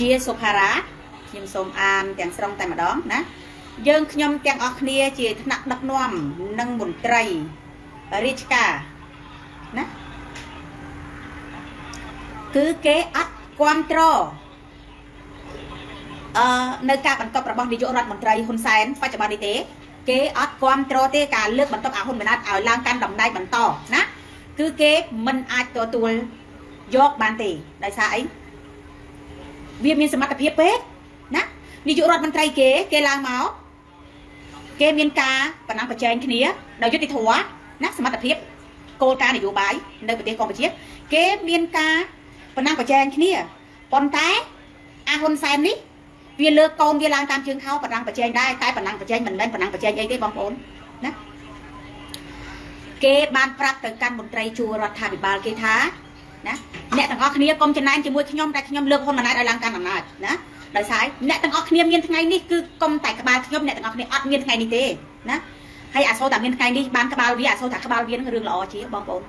ជាសុផារ៉ាខ្ញុំសូមអានទាំងស្រុងតែម្ដងណាយើងខ្ញុំទាំងអស់គ្នាជាថ្នាក់ដឹកនាំនិងមន្ត្រីរាជការណាគឺគេអត់គ្រប់គ្រងអឺនៅការបន្តរបស់នាយករដ្ឋមន្ត្រីហ៊ុនសែនបច្ចុប្បន្ននេះទេ គេអត់គ្រប់គ្រងទេការលើកបន្តអាហ៊ុនម៉ាណែតឲ្យឡើងកាន់តំណែងបន្តណាគឺគេមិនអាចទទួលយកបានទេដោយសារអី វាមានសមត្ថភាពពេកណានាយករដ្ឋមន្ត្រីគេគេឡើងមកគេមានការបណ្ណាំប្រជែងគ្នាដោយយុត្តិធម៌ណាសមត្ថភាពគោលការណ៍នយោបាយនៅប្រទេសកម្ពុជា គេមានការបណ្ណាំប្រជែងគ្នាប៉ុន្តែអាហ៊ុនសែននេះវាលើកកូនវាឡើងតាមជើងខោបណ្ណាំប្រជែងដែរតែបណ្ណាំប្រជែងមិនមែនបណ្ណាំប្រជែងអីទេបងប្អូនណាគេបានប្រាប់ទៅកាន់មន្ត្រីជួររដ្ឋាភិបាលគេថា ណាអ្នកទាំងអស់គ្នាកុំចំណែនជាមួយខ្ញុំតែខ្ញុំលើកហ៊ុនម៉ាណែតឲ្យឡើងកាន់អំណាចណាដោយសារអ្នកទាំងអស់គ្នាមានថ្ងៃនេះគឺកុំតែក្បាលខ្ញុំអ្នកទាំងអស់គ្នាអត់មានថ្ងៃនេះទេណាហើយអាសូរតែមានថ្ងៃនេះបានក្បាលវាអាសូរតែក្បាលវានឹងរឿងល្អជាបងប្អូន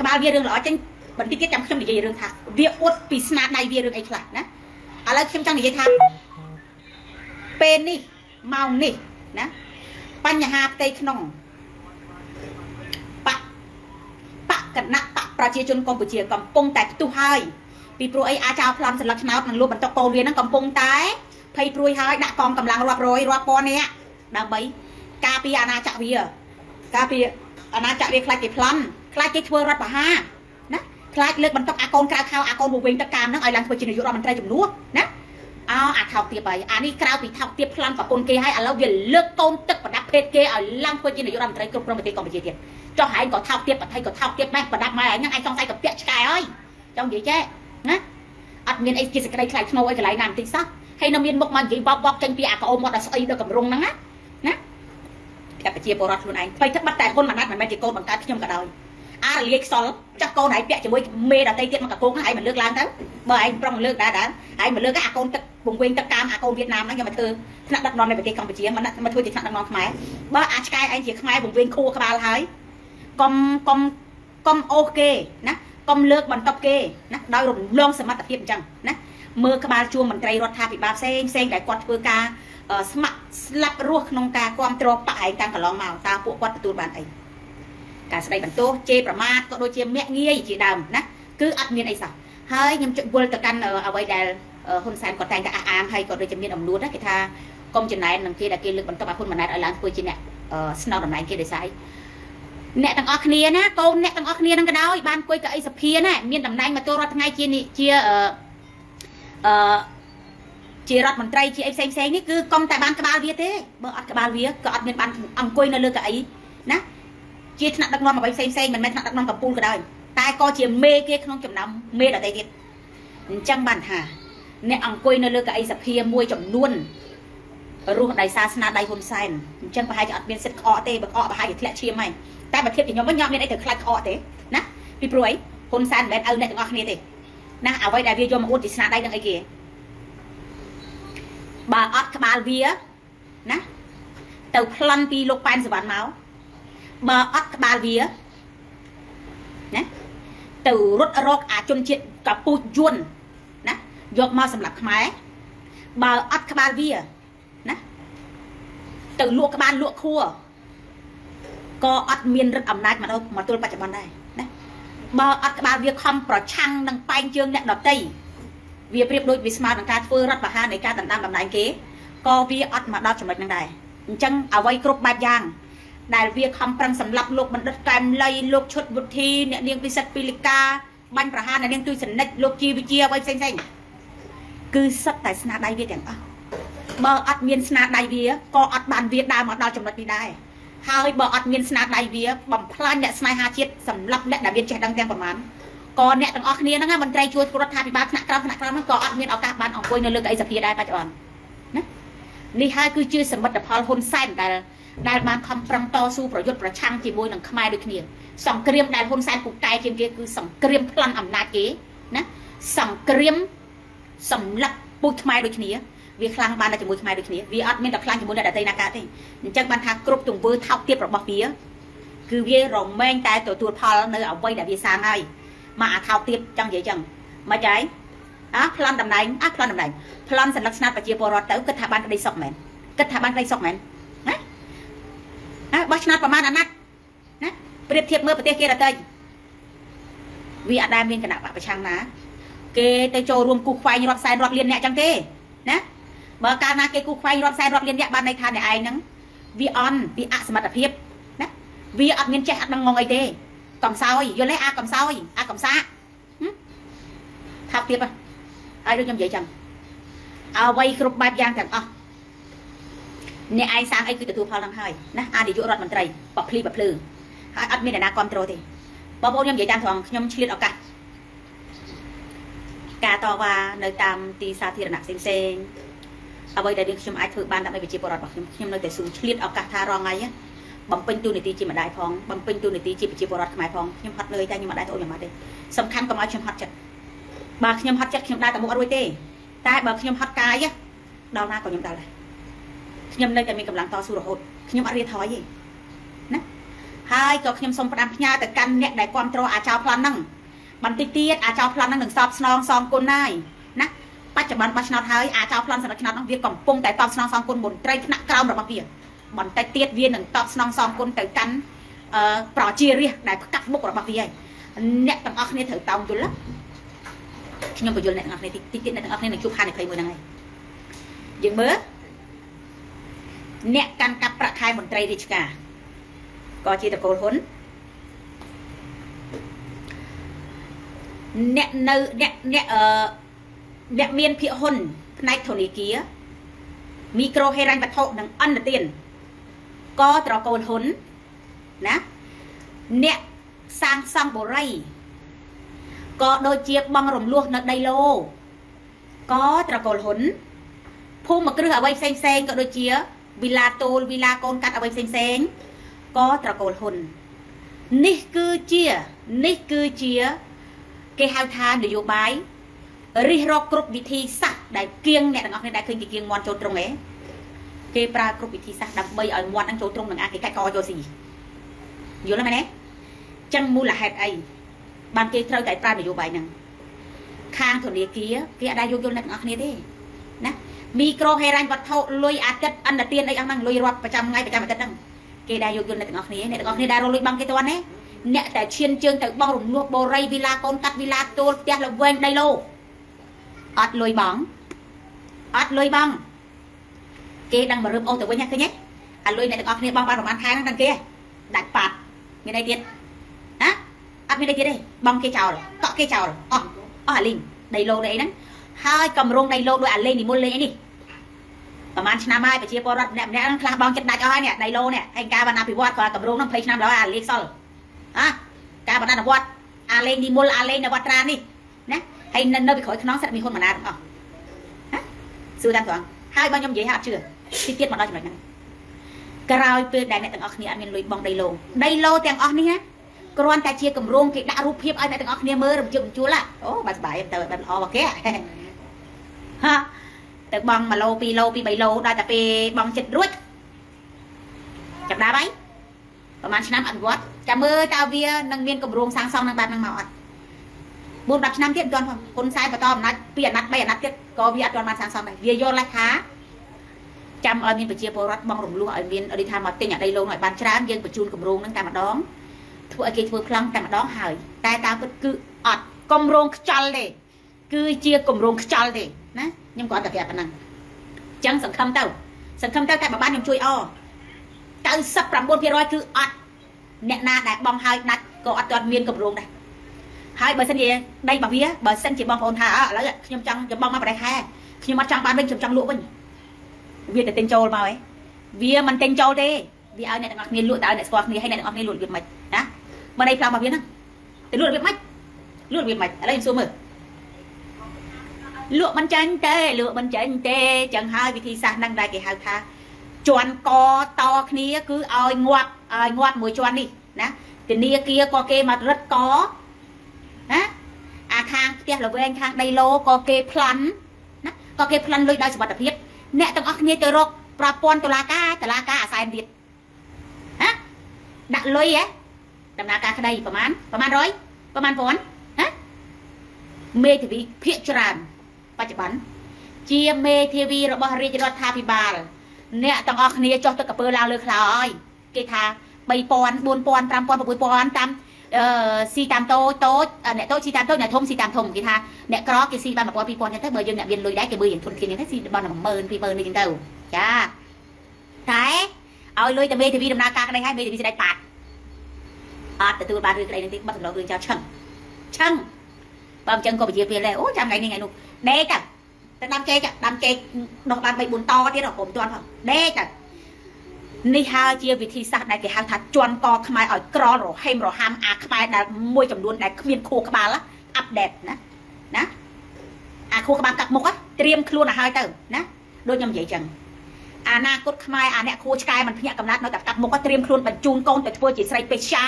ក្បាលវារឿងល្អចេញបន្តិចទៀតចាំខ្ញុំនិយាយរឿងថាវាអួតពីស្នាដៃវារឿងអីខ្លះណាឥឡូវខ្ញុំចង់និយាយថាពេលនេះម៉ោងនេះណាបញ្ហាផ្ទៃក្នុងបកបក គណៈបកប្រជាជនកម្ពុជាកំពុងតែផ្ទុះហើយពីព្រោះអីអាចោប្លន់សន្លឹកឆ្នោតនិងលួចបន្តកូនវានឹងកំពុងតែភ័យព្រួយហើយដាក់កងកម្លាំងរាប់រយរាប់ពាន់នាក់ដើម្បីការពារអាណាចក្រវាការពារអាណាចក្រវាខ្លាចគេប្លន់ខ្លាចគេធ្វើរដ្ឋប្រហារណាខ្លាចលើកបន្តអាកូនក្រៅខោអាកូនវវិញទឹកកាមហ្នឹងឲ្យឡើងធ្វើជានាយករដ្ឋមន្ត្រីជំនួសណាអោអាថោកទៀបហើយអានេះក្រៅពីថោកទៀបប្លន់ប្រពន្ធគេហើយឥឡូវវាលើកកូនទឹកប្រដាប់ភេទគេឲ្យឡើងធ្វើជានាយករដ្ឋមន្ត្រីគ្រប់គ្រងប្រទេសកម្ពុជាទៀត ចុះហែងក៏ថោកទៀបប្រថៃក៏ថោកទៀបម៉េះប្រដាប់ម៉ែហ្នឹងឯងសង្ស័យក៏ពាក់ឆ្កែហើយចង់និយាយចេះណាអត់មានអីជាសក្តីខ្លាចធ្នូអីកន្លែងណាបន្តិចសោះហើយនៅមានមុខមកនិយាយបបបចេញពីអាកោមាត់ដល់ស្អីដល់កម្រងហ្នឹងណាណាតែប្រជាពលរដ្ឋខ្លួនឯងថ្មីទឹកបាត់តែហ៊ុនម៉ាណែតមិនមែនជាកូនបង្កើតខ្ញុំក៏ដោយអារលាយខ្សលចាស់កូនហើយពាក់ជាមួយមេដតីទៀតមកកកងហើយមិនលើកឡើងទៅបើឯងប្រុងលើកដែរដែរហើយមិនលើកអាកូនទឹកពងវិញទឹកកាមអាកូនវៀតណាមហ្នឹងយកមកធ្វើថ្នាក់ដឹកនាំនៅប្រទេសកម្ពុជាមិនមកធ្វើជាថ្នាក់ដឹកនាំខ្មែរបើអាឆ្កែឯងជាខ្មែរពងវិញខួរក្បាលហើយ កុំកុំកុំអូសគេណាកុំលើកបន្ទប់គេណាដោយរំលងសមត្ថភាពអញ្ចឹងណាមើលក្បាលជួងមន្ត្រីរដ្ឋាភិបាលផ្សេងផ្សេងដែលគាត់ធ្វើការស្ម័គ្រស្លាប់រស់ក្នុងការគ្រប់គ្រងបកឯងតាំងកន្លងមកតើពួកគាត់ទទួលបានអីការស្ដីបន្ទោសជេរប្រមាថក៏ដូចជាមាក់ងាយជាដើមណាគឺអត់មានអីសោះហើយខ្ញុំជិះវល់ទៅកាន់អ្វីដែលហ៊ុនសែនគាត់តែងតែអះអាងហើយក៏ដូចជាមានអំនួតគេថាកុំចំណែននឹងគេដែលគេលើកបន្ទប់ឲ្យហ៊ុនម៉ាណែតឲ្យឡើងធ្វើជាអ្នកស្នងតំណែងគេដោយសារអ្នកទាំងអស់គ្នាណាកូនអ្នកទាំងអស់គ្នានឹងក៏ដោយបានគួយកៅអីសភាណាមានតំណែងមកទល់រាល់ថ្ងៃជាជាអឺអឺជារដ្ឋមន្ត្រីជាអីផ្សេងផ្សេងនេះគឺកុំតែបានក្បាលវាទេបើអត់ក្បាលវាក៏អត់មានបានអង្គុយនៅលើកៅអីណាជាថ្នាក់ដឹកនាំអ្វីផ្សេងផ្សេងមិនមែនថ្នាក់ដឹកនាំកម្ពុជាក៏ដោយតែក៏ជាមេគេក្នុងចំណោមមេដទៃទៀតអញ្ចឹងបានថាអ្នកអង្គុយនៅលើកៅអីសភាមួយចំនួនរស់ដោយសារស្នាដៃហ៊ុនសែនអញ្ចឹងប្រហែលជាអត់មានសិទ្ធិក្អកទេបើក្អកប្រហែលជាធ្លាក់ឈាមហើយ តែបើធៀបពីខ្ញុំវិញខ្ញុំមានអីទៅខ្លាចក្អកទេណាពីព្រោះអីហ៊ុនសែនមិនមែនឲ្យអ្នកទាំងអស់គ្នាទេណាអ្វីដែលវាយកមកអួតជាស្នាដៃនឹងអីគេបើអត់ក្បាលវាណាទៅប្លន់ពីលោកប៉ែនសវណ្ណមកបើអត់ក្បាលវាណាទៅរត់រកអាជនជាតិកពូជយួនណាយកមកសម្រាប់ខ្មែរបើអត់ក្បាលវាណាទៅលក់ក្បាលលក់ខួរ ក៏អត់មានរដ្ឋអំណាចមកដល់មកទល់បច្ចុប្បន្នដែរណាបើអត់ក្បាលវាខំប្រឆាំងនឹងបែងជើងអ្នកដតីវាប្រៀបដូចវាស្មើនឹងការធ្វើរដ្ឋប្រហារនៃការដណ្ដើមតំណែងគេក៏វាអត់មកដល់ចំណុចហ្នឹងដែរអញ្ចឹងអ្វីគ្រប់បែបយ៉ាងដែលវាខំប្រឹងសម្លាប់លោកបណ្ឌិតកែមលីលោកឈុតវុធីអ្នកនាងពិសិដ្ឋពីលិកាបាញ់ប្រហារអ្នកនាងទួយសនិចលោកជីវិជាអ្វីផ្សេងផ្សេងគឺសុទ្ធតែស្នាដៃវាទាំងអស់បើអត់មានស្នាដៃវាក៏អត់បានវាដើរមកដល់ចំណុចនេះដែរ ហើយបើអត់មានស្នាដៃវាបំផ្លាញអ្នកស្នេហាជាតិសម្រាប់អ្នកដែលមានចេះដឹងទាំងប្រមាណក៏អ្នកទាំងអស់គ្នាហ្នឹងមន្ត្រីជួយរដ្ឋាភិបាលថ្នាក់ក្រោមថ្នាក់ក្រោមហ្នឹងក៏អត់មានឱកាសបានអង្គុយនៅលើកៅអីសភាដែរបច្ចុប្បន្នណានេះហើយគឺជាសមិទ្ធផលហ៊ុនសែនដែលដែលបានខំប្រឹងតស៊ូប្រយុទ្ធប្រឆាំងជាមួយនឹងខ្មែរដូចគ្នាសង្គ្រាមដែលហ៊ុនសែនពូកែជាងគេគឺសង្គ្រាមប្លន់អំណាចគេណាសង្គ្រាមសម្លាប់ពូជខ្មែរដូចគ្នា វាខ្លាំងបានតែជាមួយខ្មែរដូចគ្នាវាអត់មានតែខ្លាំងជាមួយអ្នកដទៃណាកាទេអញ្ចឹងបានថាគ្រប់ទង្វើថោកទាបរបស់វាគឺវារមែងតែទទួលផលនៅអ្វីដែលវាសាងហើយមកអាថោកទាបចង់និយាយចឹងមិនចៃអាប្លន់តំណែងអាប្លន់តំណែងប្លន់សន្លឹកស្នាតប្រជាពលរដ្ឋទៅគិតថាបានក្តីសុខមែនគិតថាបានក្តីសុខមែនណាណាបោះឆ្នោតប្រមាណអាណត្តិណាប្រៀបធៀបមើលប្រទេសគេដទៃវាអត់ដែលមានគណៈបកប្រឆាំងណាគេទៅចូលរួមគូខ្វែងរាប់សែនរាប់លានអ្នកចឹងទេណា បើកាលណាគេគូខ្វែងរាប់សែនរាប់លានអ្នកបានន័យថាអ្នកឯងហ្នឹងវាអន់វាអសមត្ថភាពណាវាអត់មានចេះអត់ដឹងងងអីទេកំសោយយល់ទេអាកំសោយអាកំសាថាទៀតហើយដូចខ្ញុំនិយាយចឹងអ្វីគ្រប់បែបយ៉ាងទាំងអស់អ្នកឯងសាងអីគឺទទួលផលនឹងហើយណាអានាយករដ្ឋមន្ត្រីបភ្លីបភ្លឺហើយអត់មានអ្នកណាគ្រប់គ្រងទេបងប្អូនខ្ញុំនិយាយតាមត្រង់ខ្ញុំឆ្លៀតឱកាសការតវ៉ានៅតាមទីសាធារណៈផ្សេងផ្សេង អ្វីដែលខ្ញុំអាចធ្វើបានដើម្បីប្រជាពលរដ្ឋរបស់ខ្ញុំខ្ញុំនៅតែស៊ូឆ្លៀតឱកាសថារងថ្ងៃបំពេញទូនាទីជាម្ដាយផងបំពេញទូនាទីជាប្រជាពលរដ្ឋខ្មែរផងខ្ញុំហត់លុយតែខ្ញុំអត់ដែរទៅអូនយ៉ាងម៉េចទេសំខាន់កុំឲ្យខ្ញុំហត់ចិត្តបើខ្ញុំហត់ចិត្តខ្ញុំដើរទៅមុខអត់រួចទេតែបើខ្ញុំហត់កាយដល់ណាក៏ខ្ញុំដល់ដែរខ្ញុំនៅតែមានកម្លាំងតស៊ូរហូតខ្ញុំអត់រៀថយទេណាហើយក៏ខ្ញុំសូមផ្ដាំផ្ញើទៅកាន់អ្នកដែលគ្រប់គ្រងអាចោប្លន់ហ្នឹងបន្តិចទៀតអាចោប្លន់ហ្នឹងនឹងសອບស្នងសងគុណហើយណា បច្ចុប្បន្នបោះឆ្នោតហើយអាចោប្លន់សម្រាប់ឆ្នោតហ្នឹងវាកំពុងតែតបស្នងសងគុណមន្ត្រីថ្នាក់ក្រោមរបស់វាបន្តិចទៀតវានឹងតបស្នងសងគុណទៅកាន់អឺប្រជារាស្ត្រដែលផ្កាត់មុខរបស់វាហើយអ្នកទាំងអស់គ្នាត្រូវតោងយល់ខ្ញុំបញ្យល់អ្នកទាំងអស់គ្នាតិចទៀតអ្នកទាំងអស់គ្នានឹងជួបហានិភ័យមួយហ្នឹងហើយយើងមើលអ្នកកាន់កាប់ប្រាក់ខែមន្ត្រីរាជការក៏ជាតកូលហ៊ុនអ្នកនៅអ្នកអ្នកអឺ អ្នកមានភាគហ៊ុនផ្នែកធនាគារមីក្រូហេរ៉ាញ់វត្ថុនិងអន្តទានក៏ត្រកូលហ៊ុនណាអ្នកសាងសង់បូរីក៏ដូចជាបងរំលោះនៅដីឡូក៏ត្រកូលហ៊ុនភូមិគ្រឹះអ្វីផ្សេងផ្សេងក៏ដូចជាវីឡាតូលវីឡាកូនកាត់អ្វីផ្សេងផ្សេងក៏ត្រកូលហ៊ុននេះគឺជានេះគឺជា គេហៅថានយោបាយ រិះរកគ្រប់វិធីសាស្ត្រដែលគៀងអ្នកទាំងអស់គ្នាដែលឃើញគេគៀងមន់ចូលត្រង់ឯងគេប្រើគ្រប់វិធីសាស្ត្រដើម្បីឲ្យមាត់ហ្នឹងចូលត្រង់នឹងអាគេកាច់កយកស៊ីយល់ទេមែនទេចឹងមូលហេតុអីបានគេត្រូវតែប្រើនយោបាយហ្នឹងខាងធនាគារគេអត់ដែរយកយល់អ្នកទាំងអស់គ្នាទេណាមីក្រូហេរ៉ាញ់វត្ថុលុយអាទិត្យអន្តទានអីអស់ហ្នឹងលុយរាប់ប្រចាំថ្ងៃប្រចាំអាទិត្យហ្នឹងគេដែរយកយល់អ្នកទាំងអស់គ្នាអ្នកទាំងអស់គ្នាដែររលួយបងគេទាន់ទេអ្នកតែឈានជើងទៅបោះរំលោះបូរីវីឡាកូនកាត់វីឡាទួលផ្ទះល្វែងដីឡូ អត់លុយបងអត់លុយបងគេដឹងមករឹបអូសទៅវិញឃើញទេអាលុយអ្នកទាំងអស់គ្នាបងបានប្រហែលខែហ្នឹងដឹងគេដាច់ប៉ាត់មានអីទៀតហ៎អត់មានអីទៀតទេបងគេចោលកក់គេចោលអស់អស់អាលីងដីឡូដីអីហ្នឹងហើយកម្រងដីឡូដោយអាលេងនិមលលេងអីនេះប្រហែលឆ្នាំហើយប្រជាពលរដ្ឋម្នាក់ម្នាក់ហ្នឹងខ្លះបងចិត្តដាច់អស់ហើយនេះដីឡូនេះហើយការបានអភិវឌ្ឍក៏កម្រងហ្នឹង20ឆ្នាំដល់អាលេងសល់ហ៎ការបណ្ដាអនុវត្តអាលេងនិមលអាលេងនវត្រានេះណា ហើយនៅនៅពីក្រោយខ្នងសិតមានហ៊ុនម៉ាណាទាំងអស់ហ៎សួរតាមត្រង់ហើយបងខ្ញុំនិយាយហាក់ជឿទីទៀតមកដល់ចំណុចហ្នឹងក្រោយពេលដែលអ្នកទាំងអស់គ្នាអត់មានលុយបងដីឡូដីឡូទាំងអស់នេះណាគ្រាន់តែជាកម្រងគេដាក់រូបភាពឲ្យអ្នកទាំងអស់គ្នាមើលរំជើបរំជួលអូបាទសុបាយទៅបែបល្អរបស់គេហាទៅបង1ឡូ2ឡូ2 3ឡូដល់តែពេលបងចិត្តរួចចាប់ដើមហើយប្រហែលឆ្នាំអនុវត្តចាំមើលតើវានឹងមានកម្រងសាងសង់នឹងបែបហ្នឹងមកអត់ 4 10ឆ្នាំទៀតមិនទាន់ផងគុណខ្សែបន្តអំណាច2អាណត្តិ3អាណត្តិទៀតក៏វាអត់ទាន់បានសាងសង់ដែរវាយល់លេខថាចាំឲ្យមានប្រជាពលរដ្ឋបងរំលោះឲ្យមានអធិដ្ឋានមកទិញអាដីលោកឲ្យបានច្រើនយើងបញ្ជូនគម្រោងហ្នឹងតែម្ដងធ្វើឲ្យគេធ្វើប្លង់តែម្ដងហើយតែតាមពិតគឺអត់គម្រោងខ្ចលទេគឺជាគម្រោងខ្ចលទេណាខ្ញុំក៏អត់តែប្រាប់ប៉ុណ្ណឹងអញ្ចឹងសង្ឃឹមទៅសង្ឃឹមទៅតែបើបានខ្ញុំជួយអ99%គឺអត់អ្នកណាដែលបងហើយដាច់ក៏អត់ទាន់មានគម្រោងដែរ ហើយបើសិនជាដីរបស់វាបើសិនជាបងប្អូនថាឥឡូវខ្ញុំចង់ចំបងមកប្រទេសខែខ្ញុំអត់ចង់បានវិញខ្ញុំចង់លក់វិញវាតែទិញចូលមកឯងវាមិនទិញចូលទេវាឲ្យអ្នកទាំងអស់គ្នាលក់ទៅឲ្យអ្នកស្គាល់គ្នាហើយអ្នកទាំងអស់គ្នាលក់របៀបម៉េចណាបើដីផ្លោរបស់វាហ្នឹងទៅលក់របៀបម៉េចលក់របៀបម៉េចឥឡូវខ្ញុំសួរមើលលក់មិនចាញ់ទេលក់មិនចាញ់ទេចឹងហើយវិធីសាស្ត្រហ្នឹងដែលគេហៅថាជន់កតគ្នាគឺឲ្យងាប់ឲ្យងាប់មួយជន់នេះណាធនាគារក៏គេមករឹតក ណាអាខាងផ្ទះល្វែងខាងដីឡូក៏គេប្លន់ណាក៏គេប្លន់លុយដោយសុវត្ថិភាពអ្នកទាំងអស់គ្នាទៅរកប្រព័ន្ធតុលាការតុលាការអាសែនទៀតហ៎ដាក់លុយហ៎ដំណើរការក្តីប្រហែលប្រហែល100ប្រហែលពាន់ហ៎មេធាវីភាកច្រើនបច្ចុប្បន្នជាមេធាវីរបស់រាជរដ្ឋាភិបាលអ្នកទាំងអស់គ្នាចុះទឹកកពើឡើងលើខ្លោហើយគេថា3000 4000 5000 6000តាមអឺ ស៊ីតាមតូចតូចអ្នកតូចស៊ីតាមតូចអ្នកធំស៊ីតាមធំគេថាអ្នកក្រគេស៊ីបាន1000 2000ចឹងទៅបើយើងអ្នកមានលុយដែរគេមើលយ៉ាងធនធានចឹងទៅស៊ីបាន10000 20000នេះចឹងទៅចាតែឲ្យលុយតែមេធាវីដំណើរការក្តីហើយមេធាវីស្ដេចប៉ាត់អត់ទទួលបានរឿងក្តីនេះទេបាត់សម្លរឿងចោលឆឹងឆឹងបើមិនចឹងក៏ពជាពេលដែរអូចាំថ្ងៃនេះថ្ងៃនោះដេកទៅទៅដាំចេកដាំចេកនោះបាន3 4តទៀតខ្ញុំមិនទាន់ផងដេកទៅ នេះហើយជាវិធីសាស្ត្រដែលគេហៅថាជន់កខ្មែរឲ្យក្ររហេមរហាមអាខ្មែរដែលមួយចំនួនដែលគ្មានខួរក្បាលអាប់ដេតណាណាអាខួរក្បាលកាត់មុខត្រៀមខ្លួនឲ្យហើយទៅណាដូចខ្ញុំនិយាយចឹងអនាគតខ្មែរអាអ្នកខួរឆ្កែមិនភ្ញាក់កំណត់នៅតែកាត់មុខត្រៀមខ្លួនបញ្ជូនកូនទៅធ្វើជាស្រីពេជ្រា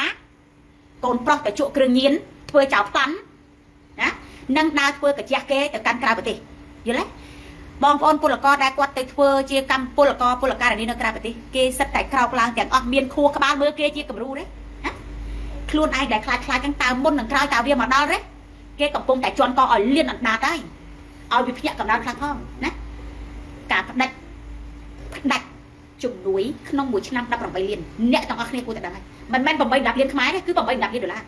កូនប្រុសទៅជក់គ្រឿងញៀនធ្វើចោលផ្តាន់ណានឹងដើរធ្វើកាជះគេទៅកាន់ក្រៅប្រទេសយល់ទេ បងប្អូនពលករដែលគាត់ទៅធ្វើជាកម្មពលករពលករនេះនៅក្រៅប្រទេសគេសិតតែក្រោកឡើងទាំងអស់មានខួរក្បាលមើលគេជាគំរូទេណាខ្លួនឯងដែលខ្លាចខ្លាចចឹងតើមុននឹងក្រោយតើវាមកដល់ទេគេកំពុងតែជន់កឲ្យលៀនអណ្ដាតហើយឲ្យវាភ្ញាក់កំណត់ខ្លះផងណាការផ្ដាច់ផ្ដាច់ជំនួយក្នុងមួយឆ្នាំ18លានអ្នកទាំងអស់គ្នាគួរតែដឹងហើយមិនមែន8 10លានខ្មែរទេគឺ8 10លានដុល្លារ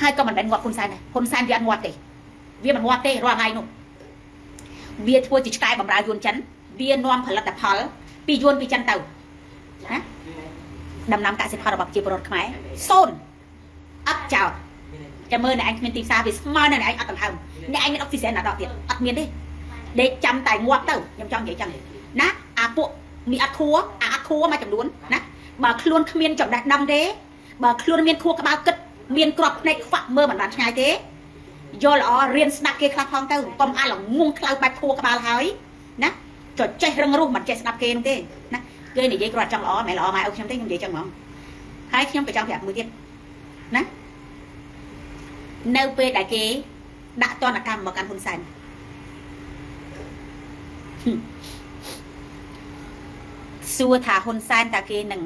ហើយក៏មិនមែនងាត់ហ៊ុនសែនដែរហ៊ុនសែនវាអត់ងាត់ទេវាមិនងាត់ទេរាល់ថ្ងៃនោះ វាធ្វើជាឆ្កែបំរើយួនចិនវានាំផលិតផល ពីយួនពីចិនទៅណាដំណាំកសិផលរបស់ប្រជាពលរដ្ឋខ្មែរសូន្យអត់ចោលចាំមើលអ្នកឯងគ្មានទីផ្សារវាស្មើនឹងអ្នកឯងអត់ដង្ហើមអ្នកឯងមានអុកស៊ីសែនណាដល់ទៀតអត់មានទេដេកចាំតែងាប់ទៅខ្ញុំចង់និយាយចឹងណាអាពួកមានអត់ខួរអាអត់ខួរមួយចំនួនណាបើខ្លួនគ្មានចំណេះដឹងទេបើខ្លួនមានខួរក្បាលគិតមានក្របភ្នែកខ្វាក់មើលមិនបានឆ្ងាយទេ យល់ល្អរៀនស្ដាប់គេខ្លះផងទៅកុំអាល្ងងខ្លៅបាច់ខួរក្បាលហើយណាចុចចេះរឹងរូសមិនចេះស្ដាប់គេនោះទេណាគេនិយាយគាត់ចង់ល្អមិនល្អម៉ែឪខ្ញុំទេខ្ញុំនិយាយចឹងហ្មងហើយខ្ញុំក៏ចង់ប្រាប់មួយទៀតណានៅពេលដែលគេដាក់ទណ្ឌកម្មមកកាន់ហ៊ុនសែនសួរថាហ៊ុនសែនតើគេនឹង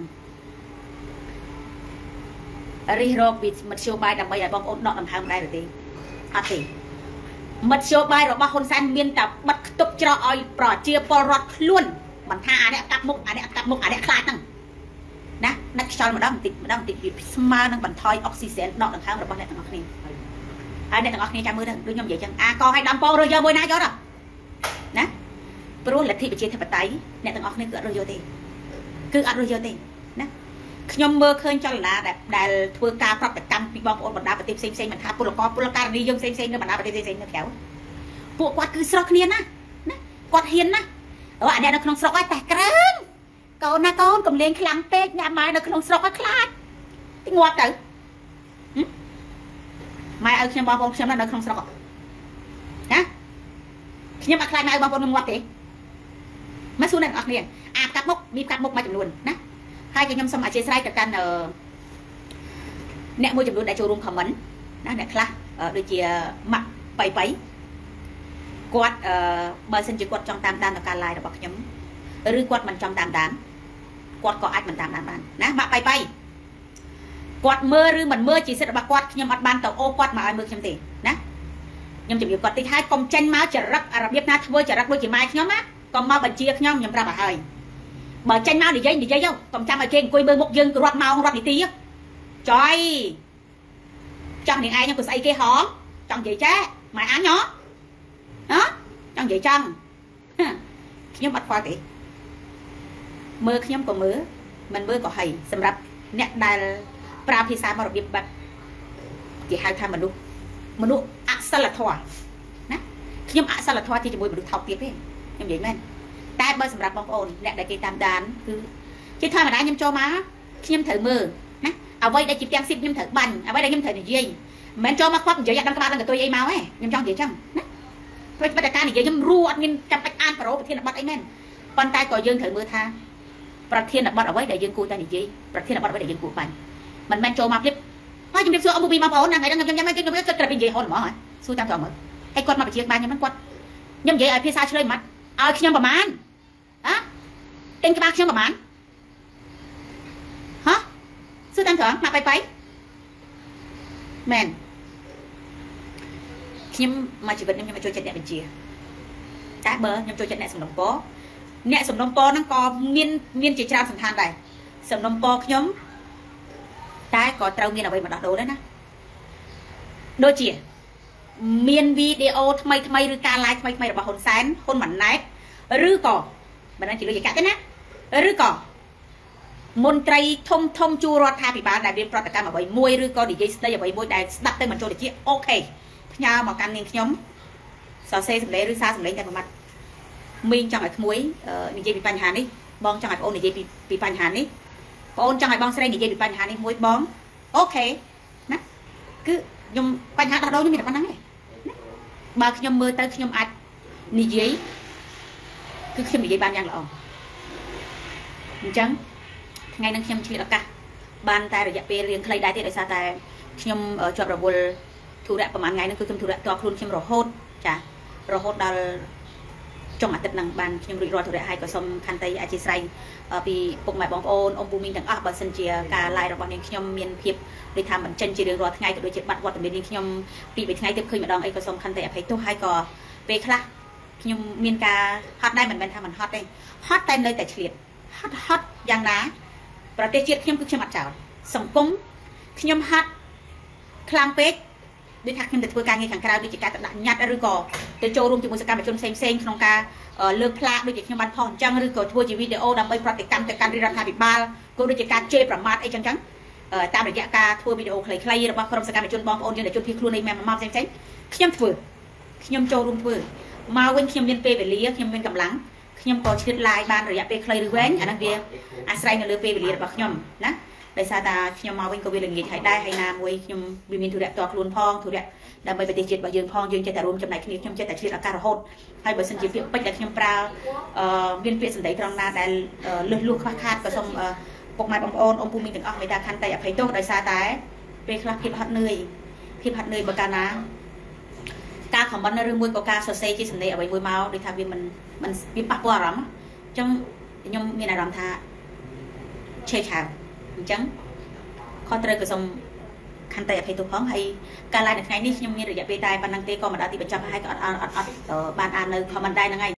រិះរកវិមធ្យោបាយដើម្បីឲ្យបងប្អូនដកដង្ហើមដែរឬទេ អត់ទេមធ្យោបាយរបស់ហ៊ុនសែនមានតែបិទខ្ទប់ច្រកឲ្យប្រជាពលរដ្ឋខ្លួនមិនថាអាអ្នកកាប់មុខអាអ្នកកាប់មុខអាអ្នកខ្លាចហ្នឹងណាដឹកខ្យល់ម្ដងបន្តិចម្ដងបន្តិចវាស្មើនឹងបន្ថយអុកស៊ីសែនដកដង្ហើមរបស់អ្នកទាំងអស់គ្នាហើយអ្នកទាំងអស់គ្នាចាំមើលទៅដូចខ្ញុំនិយាយចឹងអាកឲ្យដំពងរើសយកមួយណាយកដល់ណាព្រោះលទ្ធិប្រជាធិបតេយ្យអ្នកទាំងអស់គ្នាគឺអត់រើសយកទេគឺអត់រើសយកទេ ខ្ញុំមើលឃើញចលនាដែលដែលធ្វើការប្រតិកម្មពីបងប្អូនបណ្ដាប្រទេសផ្សេងផ្សេងមិនថាពលករពលករនីយើងផ្សេងផ្សេងនៅបណ្ដាប្រទេសផ្សេងផ្សេងនៅក្រៅពួកគាត់គឺស្រស់គ្នាណាណាគាត់ហ៊ានណាអូអាអ្នកនៅក្នុងស្រុកហើយតែក្រើងកូនណាកូនកំលេងខ្លាំងពេកញ៉ាំម៉ែនៅក្នុងស្រុកហើយខ្លាចទីងាប់ទៅម៉ែឲ្យខ្ញុំបងប្អូនខ្ញុំនៅក្នុងស្រុកណាខ្ញុំអត់ខ្លាចម៉ែឲ្យបងប្អូនខ្ញុំងាប់ទេមកសួរអ្នកទាំងអស់គ្នាអាកាត់មុខមានកាត់មុខមួយចំនួនណា ហើយក៏ខ្ញុំសូមអធិស្ឋានទៅកាន់អ្នកមួយចំនួនដែលចូលរួម comment ណាអ្នកខ្លះដូចជាម៉ាក់បៃបៃគាត់បើសិនជាគាត់ចង់តាមដានទៅការ live របស់ខ្ញុំឬគាត់មិនចង់តាមដានគាត់ក៏អាចមិនតាមដានបានណាម៉ាក់បៃបៃគាត់មើលឬមិនមើលជាសិទ្ធិរបស់គាត់ខ្ញុំអត់បានទៅអូគាត់មកឲ្យមើលខ្ញុំទេណាខ្ញុំជម្រាបគាត់តិចហើយកុំចេញមកចរិតរបៀបណាធ្វើចរិតដូចជាម៉ែខ្ញុំណាកុំមកបញ្ជាខ្ញុំខ្ញុំប្រាប់ឲ្យហើយ បើចេញមកនិយាយនិយាយទៅកុំចាំឲ្យគេអង្គុយមើលមុខយើងរត់ម៉ោងរត់នីតិចុយចង់នាងឯងក៏ស្អីគេហងចង់និយាយចាម៉ែអញហ៎ហ៎ចង់និយាយចង់ខ្ញុំអត់ខ្វល់ទេមើលខ្ញុំក៏មើលមិនមើលក៏ហីសម្រាប់អ្នកដែលប្រើភាសាមករបៀបបាត់គេហៅថាមនុស្សមនុស្សអសិលធម៌ណាខ្ញុំអសិលធម៌ជាជាមួយមនុស្សថោកទៀតទេខ្ញុំនិយាយមែន តែបើសម្រាប់បងប្អូនអ្នកដែលគេតាមដានគឺជាធម្មតាខ្ញុំចូលមកខ្ញុំត្រូវមើលណាអ្វីដែលជាទាំងស៊ីបខ្ញុំត្រូវបាញ់អ្វីដែលខ្ញុំត្រូវនិយាយមិនមែនចូលមកខ្វាត់និយាយអត់ដឹងក្បាលដឹងកតុយអីមកទេខ្ញុំចង់និយាយចឹងណាព្រោះបដការនិយាយខ្ញុំរួអត់មានចាំបាច់អានប្រូប្រធានបទអីមែនប៉ុន្តែក៏យើងត្រូវមើលថាប្រធានបទអ្វីដែលយើងគួរតែនិយាយប្រធានបទអ្វីដែលយើងគួរបាញ់មិនមែនចូលមកភ្លាមហើយជំរាបសួរអមពីបងប្អូនថ្ងៃហ្នឹងខ្ញុំខ្ញុំខ្ញុំខ្ញុំគិតតែនិយាយហូនហ្មងហ៎សួរតាមត្រង់មើលហើយគាត់មកបញ្ជាបានខ្ញុំគាត់ខ្ញុំនិយាយឲ្យភាសាឆ្លើយម៉ាត់ឲ្យខ្ញុំប្រមាណអ่ะ ទិញក្បាលខ្ញុំប្រហែលហ៎សួរតាមត្រង់មកបៃបៃមែនខ្ញុំមកជីវិតខ្ញុំខ្ញុំចូលចិត្តអ្នកបញ្ជាតែបើខ្ញុំចូលចិត្តអ្នកសំណុំពរអ្នកសំណុំពរហ្នឹងក៏មានមានជាច្រើនសន្តានដែរសំណុំពរខ្ញុំតែក៏ត្រូវមានអ្វីមកដោះដូរដែរណាដូចជាមានវីដេអូថ្មីថ្មីឬការ live ថ្មីថ្មីរបស់ហ៊ុនសែនហ៊ុនម៉ាណែតឬក៏មិនដឹងជាលុយកាក់ទេណា ឬក៏មន្ត្រីធំធំជួររដ្ឋាភិបាលដែលមានប្រតិកម្មអ្វីមួយឬក៏និយាយស្ដីអ្វីមួយដែលស្ដាប់ទៅមិនចូលទៅជាអូខេផ្ញើមកកាន់នាងខ្ញុំសរសេរសម្លេងឬសារសម្លេងតែមួយម៉ាត់មីងចង់ឲ្យក្មួយនិយាយពីបញ្ហានេះបងចង់ឲ្យបងនិយាយពីពីបញ្ហានេះបងចង់ឲ្យបងស្រីនិយាយពីបញ្ហានេះមួយបងអូខេណាគឺខ្ញុំបញ្ហាដោះដូរខ្ញុំមានតែប៉ុណ្្នឹងឯងបើខ្ញុំមើលទៅខ្ញុំអាចនិយាយគឺខ្ញុំនិយាយបានយ៉ាងល្អ អញ្ចឹងថ្ងៃនេះខ្ញុំឆ្លៀតឱកាសបានតែរយៈពេលរៀងខ្លីដែរទេដោយសារតែខ្ញុំជាប់រវល់ធុរៈប្រហែលថ្ងៃនេះគឺខ្ញុំធុរៈតខ្លួនខ្ញុំរហូតចារហូតដល់ចុងអាទិត្យហ្នឹងបានខ្ញុំរួចរាល់ធុរៈហើយក៏សូមខន្តីអធិស្ឋានពីពុកម៉ែបងប្អូនអ៊ំពូមីងទាំងអស់បើសិនជាការ live របស់នាងខ្ញុំមានភាពដូចថាមិនចិនជារៀងរាល់ថ្ងៃក៏ដូចជាបាត់វត្តមាននាងខ្ញុំពីរបីថ្ងៃទៀតឃើញម្ដងអីក៏សូមខន្តីអភ័យទោសហើយក៏ពេលខ្លះខ្ញុំមានការហត់ដែរមិនមែនថាមិនហត់ទេហត់តែនៅតែឆ្លៀត ហត់ហត់យ៉ាងណាប្រទេសជាតិខ្ញុំគឺខ្ញុំអត់ចោលសង្គមខ្ញុំហាត់ខ្លាំងពេកដូចថាខ្ញុំទៅធ្វើការងារខាងក្រៅដូចជាការទៅដាក់ញត្តិឬក៏ទៅចូលរួមជាមួយសកម្មជនផ្សេងផ្សេងក្នុងការលើកផ្លាកដូចជាខ្ញុំបានផុសអញ្ចឹងឬក៏ធ្វើជាវីដេអូដើម្បីប្រតិកម្មទៅកាន់រដ្ឋាភិបាលក៏ដូចជាការជេរប្រមាថអីចឹងចឹងតាមរយៈការធ្វើវីដេអូខ្លីៗរបស់ក្រុមសកម្មជនបងប្អូនយើងដែលជួបភីខ្លួននៃម៉ែម៉ាផ្សេងផ្សេងខ្ញុំធ្វើខ្ញុំចូលរួមធ្វើមកវិញខ្ញុំមានពេលវេលាខ្ញុំមានកម្លាំង ខ្ញុំក៏ឆ្លៀតឡាយបានរយៈពេលខ្លីឬវែងអាហ្នឹងវាអាស្រ័យនៅលើពេលវេលារបស់ខ្ញុំណាដោយសារតែខ្ញុំមកវិញក៏វាល្ងាចហើយដែរហើយណាមួយខ្ញុំវាមានធុរៈតខ្លួនផងធុរៈដើម្បីប្រទេសជាតិរបស់យើងផងយើងចេះតែរួមចំណែកគ្នាខ្ញុំចេះតែឆ្លៀតឱកាសរហូតហើយបើសិនជាពាក្យពេចន៍ដែលខ្ញុំប្រើអឺមានពាក្យសម្ដីត្រង់ណាដែលលឹះលួសខ្វះខាតក៏សូមពុកម៉ែបងប្អូនអ៊ំពូមីងទាំងអស់មេត្តាខន្តីអភ័យទោសដោយសារតែពេលខ្លះភាពហត់នឿយភាពហត់នឿយបើកាលណា ការខមមិនឬមួយក៏ការសរសេរជាសំណេរអ្វីមួយមកដូចថាវាមិនមិនវាប៉ះពាល់អារម្មណ៍អញ្ចឹងខ្ញុំមានអារម្មណ៍ថាឆេឆាវអញ្ចឹងខុសត្រូវក៏សូមខន្តីអភ័យទោសផងហើយការឡាយនៅថ្ងៃនេះខ្ញុំមានរយៈពេលតែប៉ុណ្ណឹងទេក៏មិនដល់ទីបញ្ចប់ហើយក៏អត់អត់អត់បានអាននៅ comment ដែរហ្នឹងហើយ